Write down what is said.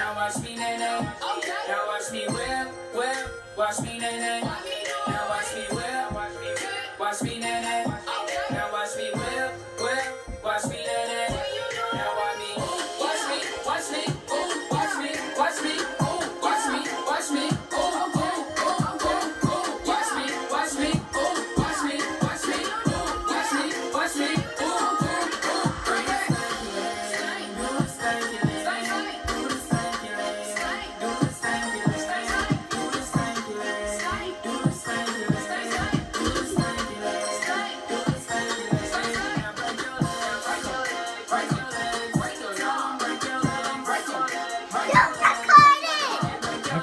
Now watch me, nay, nay. Okay. Now watch me whip, whip. Watch me, nay, nay. Now watch me whip, watch me, nay, nay. Okay. Now watch me whip, whip. Watch me, nay, nay. Now watch me.